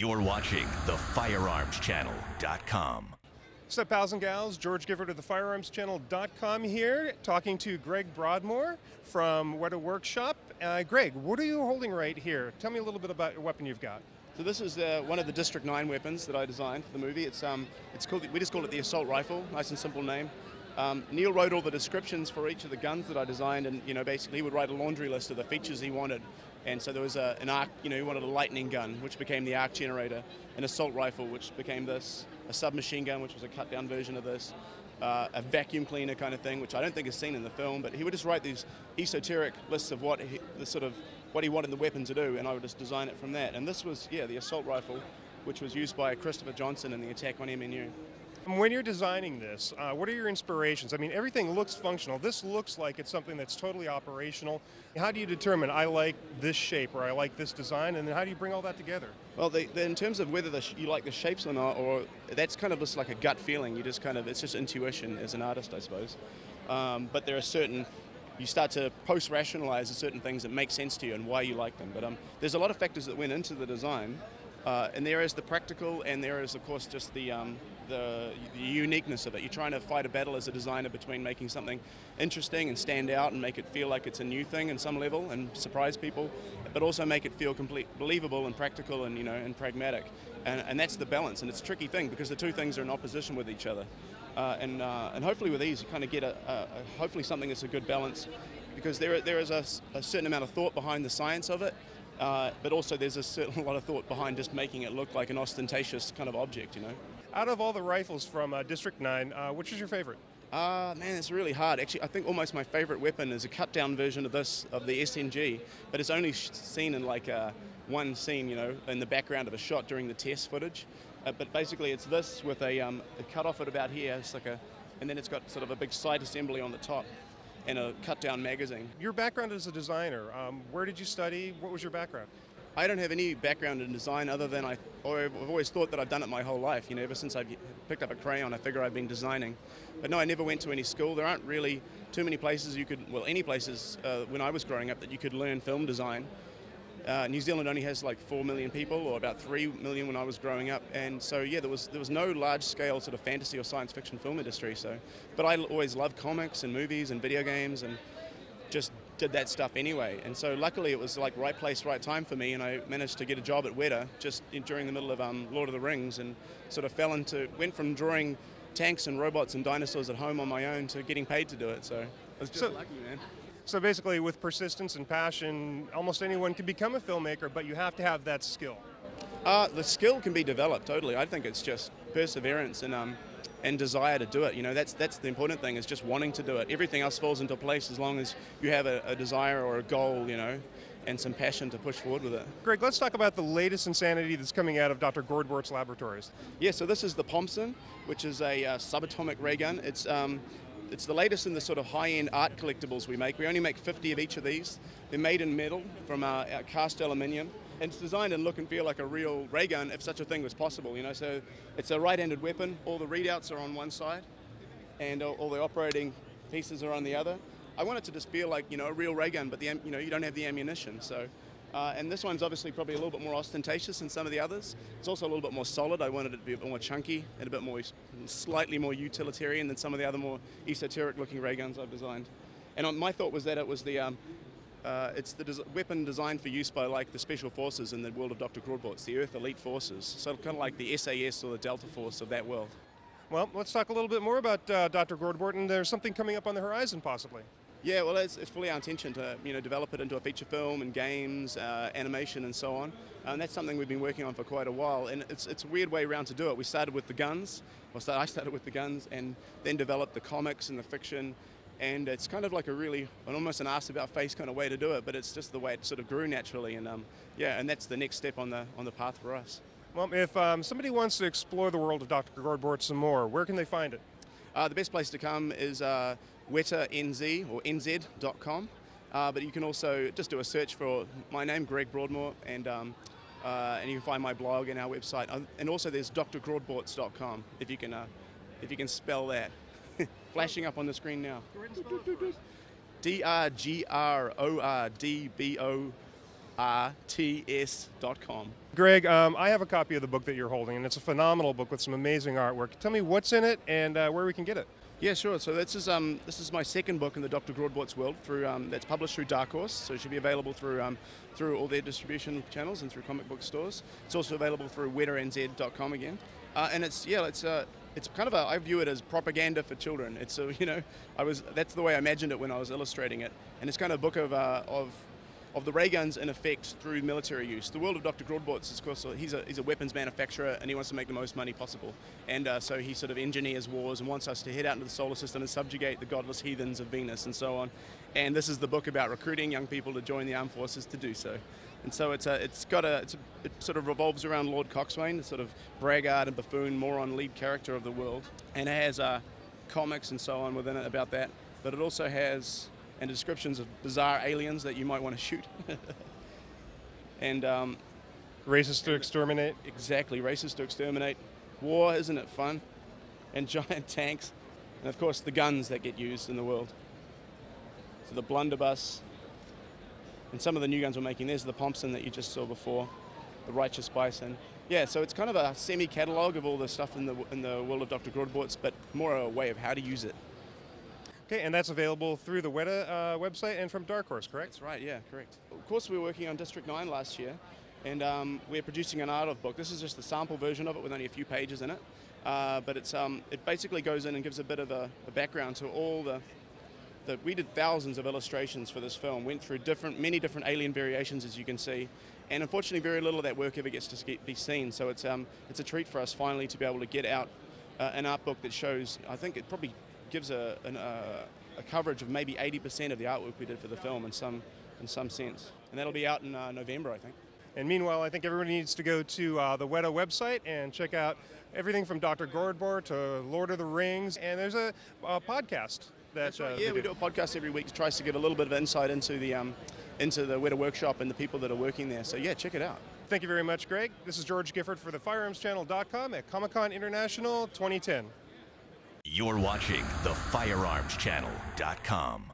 You're watching the FirearmsChannel.com. What's up, pals and gals? George Gifford of the FirearmsChannel.com here, talking to Greg Broadmore from Weta Workshop. Uh, Greg, what are you holding right here? Tell me a little bit about your weapon you've got. So this is uh, one of the District 9 weapons that I designed for the movie. It's, um, it's called, we just call it the assault rifle, nice and simple name. Um, Neill wrote all the descriptions for each of the guns that I designed, and you know, basically he would write a laundry list of the features he wanted. And so there was a, an arc, you know, he wanted a lightning gun, which became the arc generator, an assault rifle, which became this, a submachine gun, which was a cut down version of this, uh, a vacuum cleaner kind of thing, which I don't think is seen in the film, but he would just write these esoteric lists of what he, the sort of what he wanted the weapon to do, and I would just design it from that. And this was, yeah, the assault rifle, which was used by Christopher Johnson in the attack on MNU. When you're designing this, uh, what are your inspirations? I mean, everything looks functional. This looks like it's something that's totally operational. How do you determine I like this shape or I like this design, and then how do you bring all that together? Well, the, the, in terms of whether you like the shapes or not, or that's kind of just like a gut feeling. You just kind of it's just intuition as an artist, I suppose. Um, but there are certain you start to post-rationalize certain things that make sense to you and why you like them. But um, there's a lot of factors that went into the design, uh, and there is the practical, and there is, of course, just the, um, the, the, uniqueness of it. You're trying to fight a battle as a designer between making something interesting and stand out and make it feel like it's a new thing in some level and surprise people, but also make it feel complete, believable and practical and you know and pragmatic. And, and that's the balance, and it's a tricky thing because the two things are in opposition with each other. Uh, and uh, and hopefully with these, you kind of get a, a, a, hopefully something that's a good balance because there there is a, a certain amount of thought behind the science of it uh, but also there's a certain lot of thought behind just making it look like an ostentatious kind of object, you know. Out of all the rifles from uh, District 9, uh, which is your favorite? Uh, man, it's really hard. Actually, I think almost my favorite weapon is a cut down version of this, of the SNG, but it's only seen in like uh, one scene, you know, in the background of a shot during the test footage. Uh, but basically, it's this with a, um, a cut off at about here. It's like a, and then it's got sort of a big sight assembly on the top and a cut down magazine. Your background as a designer, um, where did you study? What was your background? I don't have any background in design other than I, I've always thought that I've done it my whole life. You know, ever since I've picked up a crayon, I figure I've been designing. But no, I never went to any school. There aren't really too many places you could, well, any places uh, when I was growing up that you could learn film design. Uh, New Zealand only has like four million people, or about three million when I was growing up, and so yeah, there was there was no large-scale sort of fantasy or science fiction film industry. So, but I always loved comics and movies and video games, and just did that stuff anyway. And so luckily it was like right place, right time for me, and I managed to get a job at Weta just in, during the middle of um, Lord of the Rings, and sort of fell into went from drawing tanks and robots and dinosaurs at home on my own to getting paid to do it. So I was just so, lucky, man. So basically, with persistence and passion, almost anyone can become a filmmaker, but you have to have that skill. Uh, the skill can be developed totally. I think it's just perseverance and um, and desire to do it. You know, that's that's the important thing is just wanting to do it. Everything else falls into place as long as you have a, a desire or a goal. You know, and some passion to push forward with it. Greg, let's talk about the latest insanity that's coming out of Dr. Grordbort's laboratories. Yeah, so this is the Pomson, which is a uh, subatomic ray gun. It's um, it's the latest in the sort of high-end art collectibles we make. We only make 50 of each of these. They're made in metal from uh, our cast aluminium. And it's designed and look and feel like a real ray gun if such a thing was possible, you know. So it's a right-handed weapon. All the readouts are on one side and all the operating pieces are on the other. I want it to just feel like, you know, a real ray gun, but the, you know, you don't have the ammunition. So uh, and this one's obviously probably a little bit more ostentatious than some of the others. It's also a little bit more solid. I wanted it to be a bit more chunky and a bit more, slightly more utilitarian than some of the other more esoteric looking ray guns I've designed. And my thought was that it was the, um, uh, it's the des weapon designed for use by like the special forces in the world of Dr. Grordbort. It's the Earth Elite Forces. So kind of like the SAS or the Delta Force of that world. Well, let's talk a little bit more about uh, Dr. And there's something coming up on the horizon possibly. Yeah, well, it's, it's, fully our intention to you know develop it into a feature film and games, uh, animation, and so on. And that's something we've been working on for quite a while. And it's, it's a weird way around to do it. We started with the guns. Well, I started with the guns, and then developed the comics and the fiction. And it's kind of like a really, an almost an ass about face kind of way to do it. But it's just the way it sort of grew naturally. And um, yeah, and that's the next step on the on the path for us. Well, if um, somebody wants to explore the world of Dr. Grordbort some more, where can they find it? Uh, the best place to come is uh, wetanz or nz.com. Uh, but you can also just do a search for my name, Greg Broadmore, and um, uh, and you can find my blog and our website. Uh, and also there's drgrordborts.com if you can uh, if you can spell that. Flashing up on the screen now. D R G R O R D B O R T S dot com. Greg, um, I have a copy of the book that you're holding, and it's a phenomenal book with some amazing artwork. Tell me what's in it and uh, where we can get it. Yeah, sure. So this is um, this is my second book in the Dr. Grordbort's world. Through um, that's published through Dark Horse, so it should be available through um, through all their distribution channels and through comic book stores. It's also available through WetaNZ.com again, uh, and it's yeah, it's uh, it's kind of a I view it as propaganda for children. It's a, you know I was that's the way I imagined it when I was illustrating it, and it's kind of a book of uh, of of the ray guns in effect through military use. The world of Dr. Grordborts is, of course, he's a, he's a weapons manufacturer and he wants to make the most money possible. And uh, so he sort of engineers wars and wants us to head out into the solar system and subjugate the godless heathens of Venus and so on. And this is the book about recruiting young people to join the armed forces to do so. And so it's a, it's got a, it's a, it sort of revolves around Lord Cockswain, the sort of braggart and buffoon, moron lead character of the world, and it has uh, comics and so on within it about that. But it also has and descriptions of bizarre aliens that you might want to shoot. and um, Races to exterminate. exactly, races to exterminate. War, isn't it fun? And giant tanks, and of course the guns that get used in the world. So the blunderbuss, and some of the new guns we're making. There's the Pomson that you just saw before, the Righteous Bison. Yeah, so it's kind of a semi-catalog of all the stuff in the in the world of Dr. Grordborts, but more a way of how to use it. Okay, and that's available through the Weta uh, website and from Dark Horse, correct? That's right, yeah, correct. Of course, we were working on District 9 last year, and um, we're producing an art of book. This is just the sample version of it with only a few pages in it. Uh, but it's um, it basically goes in and gives a bit of a, a background to all the, the. We did thousands of illustrations for this film, went through different, many different alien variations, as you can see, and unfortunately, very little of that work ever gets to be seen. So it's um, it's a treat for us finally to be able to get out uh, an art book that shows. I think it probably gives a an, uh, a coverage of maybe 80% of the artwork we did for the film in some in some sense, and that'll be out in uh, November, I think. And meanwhile, I think everybody needs to go to uh, the Weta website and check out everything from Dr. Grordbort to Lord of the Rings. And there's a, a podcast that That's right. uh, Yeah, we do a podcast every week that tries to give a little bit of insight into the um, into the Weta workshop and the people that are working there. So yeah, check it out. Thank you very much, Greg. This is George Gifford for the FirearmsChannel.com at Comic Con International 2010. You're watching the FirearmsChannel.com.